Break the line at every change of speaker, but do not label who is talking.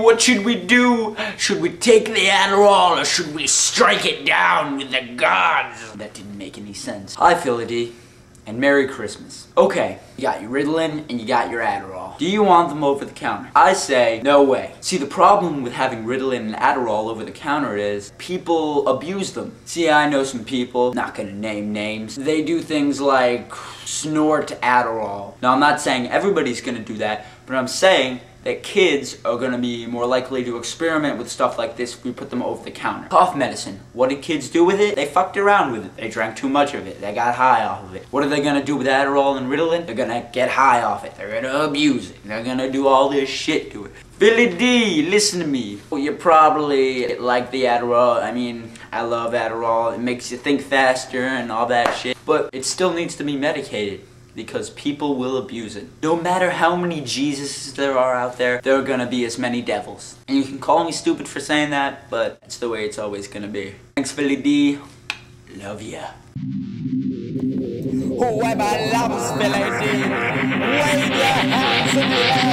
What should we do? Should we take the Adderall or should we strike it down with the gods? That didn't make any sense. Hi, Philly D. And Merry Christmas. Okay, you got your Ritalin and you got your Adderall. Do you want them over the counter? I say, no way. See, the problem with having Ritalin and Adderall over the counter is people abuse them. See, I know some people, not gonna name names, they do things like snort Adderall. Now, I'm not saying everybody's gonna do that, but I'm saying that kids are going to be more likely to experiment with stuff like this if we put them over the counter. Cough medicine. What did kids do with it? They fucked around with it. They drank too much of it. They got high off of it. What are they going to do with Adderall and Ritalin? They're going to get high off it. They're going to abuse it. They're going to do all this shit to it. Philly D, listen to me. You probably like the Adderall. I mean, I love Adderall. It makes you think faster and all that shit. But it still needs to be medicated because people will abuse it. No matter how many Jesuses there are out there, there are gonna be as many devils. And you can call me stupid for saying that, but it's the way it's always gonna be. Thanks, Philly D. Love ya.
Whoever loves Philly D, wave your hands in the air.